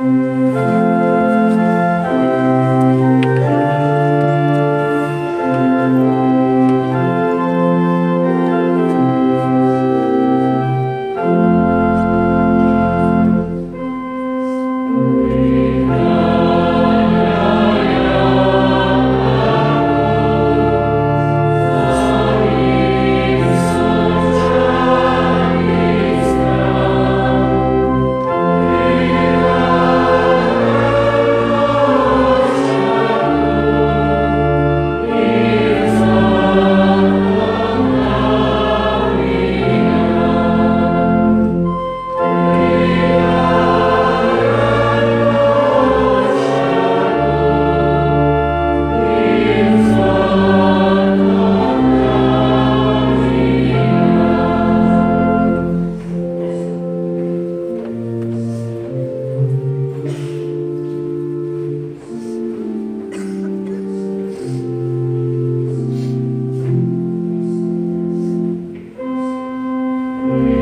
Música Amen.